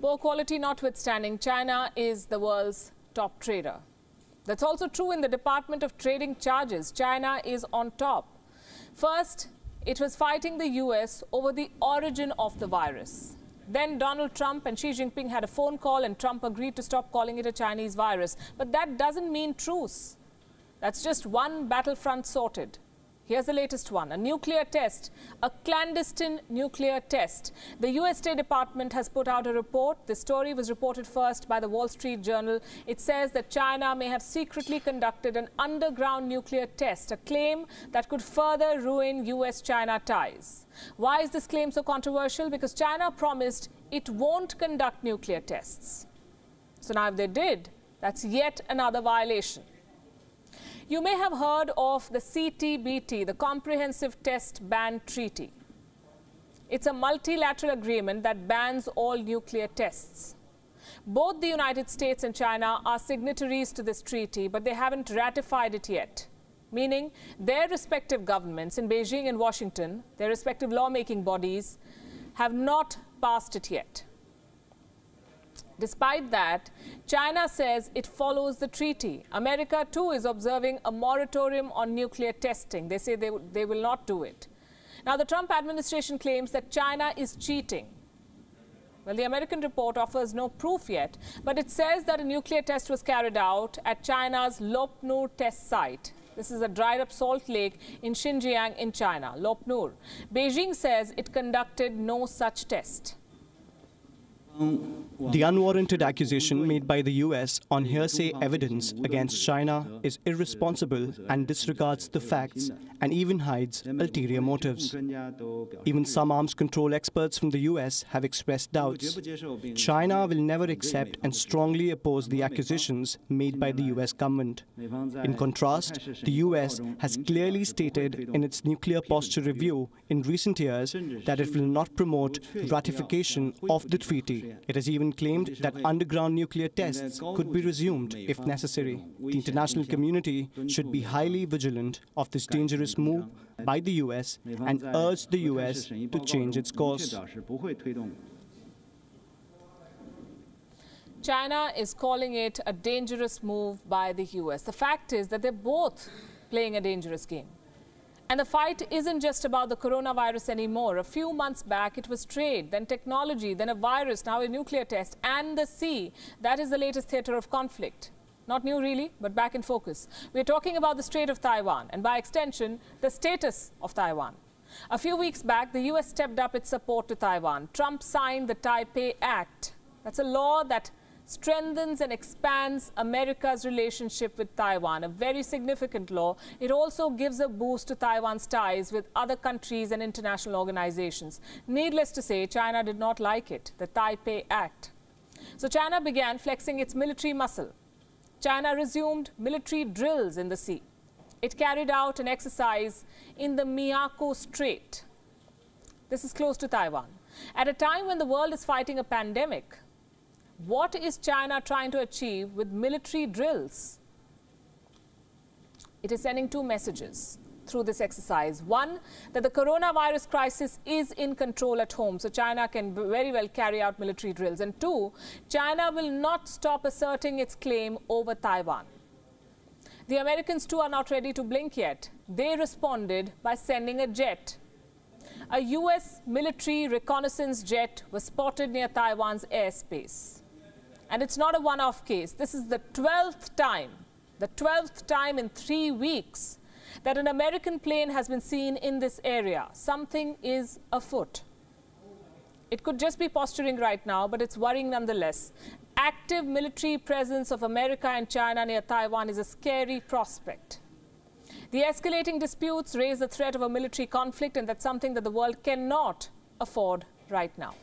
Poor quality notwithstanding, China is the world's top trader. That's also true in the Department of Trading charges. China is on top. First, it was fighting the US over the origin of the virus. Then Donald Trump and Xi Jinping had a phone call, and Trump agreed to stop calling it a Chinese virus. But that doesn't mean truce. That's just one battlefront sorted. Here's the latest one a nuclear test, a clandestine nuclear test. The US State Department has put out a report. The story was reported first by the Wall Street Journal. It says that China may have secretly conducted an underground nuclear test, a claim that could further ruin US China ties. Why is this claim so controversial? Because China promised it won't conduct nuclear tests. So now, if they did, that's yet another violation. You may have heard of the CTBT, the Comprehensive Test Ban Treaty. It's a multilateral agreement that bans all nuclear tests. Both the United States and China are signatories to this treaty, but they haven't ratified it yet, meaning their respective governments in Beijing and Washington, their respective lawmaking bodies, have not passed it yet. Despite that, China says it follows the treaty. America, too, is observing a moratorium on nuclear testing. They say they, they will not do it. Now, the Trump administration claims that China is cheating. Well, the American report offers no proof yet, but it says that a nuclear test was carried out at China's Lop Nur test site. This is a dried up salt lake in Xinjiang in China, Lop Nur. Beijing says it conducted no such test. The unwarranted accusation made by the US on hearsay evidence against China is irresponsible and disregards the facts and even hides ulterior motives. Even some arms control experts from the US have expressed doubts. China will never accept and strongly oppose the accusations made by the US government. In contrast, the US has clearly stated in its nuclear posture review in recent years that it will not promote ratification of the treaty. It has even claimed that underground nuclear tests could be resumed if necessary. The international community should be highly vigilant of this dangerous move by the US and urge the US to change its course. China is calling it a dangerous move by the US. The fact is that they're both playing a dangerous game. And the fight isn't just about the coronavirus anymore. A few months back, it was trade, then technology, then a virus, now a nuclear test, and the sea. That is the latest theater of conflict. Not new, really, but back in focus. We're talking about the Strait of Taiwan, and by extension, the status of Taiwan. A few weeks back, the U.S. stepped up its support to Taiwan. Trump signed the Taipei Act. That's a law that strengthens and expands America's relationship with Taiwan, a very significant law. It also gives a boost to Taiwan's ties with other countries and international organizations. Needless to say, China did not like it, the Taipei Act. So China began flexing its military muscle. China resumed military drills in the sea. It carried out an exercise in the Miyako Strait. This is close to Taiwan. At a time when the world is fighting a pandemic, what is China trying to achieve with military drills? It is sending two messages through this exercise. One, that the coronavirus crisis is in control at home, so China can very well carry out military drills. And two, China will not stop asserting its claim over Taiwan. The Americans too are not ready to blink yet. They responded by sending a jet. A US military reconnaissance jet was spotted near Taiwan's airspace. And it's not a one-off case. This is the 12th time, the 12th time in three weeks that an American plane has been seen in this area. Something is afoot. It could just be posturing right now, but it's worrying nonetheless. Active military presence of America and China near Taiwan is a scary prospect. The escalating disputes raise the threat of a military conflict, and that's something that the world cannot afford right now.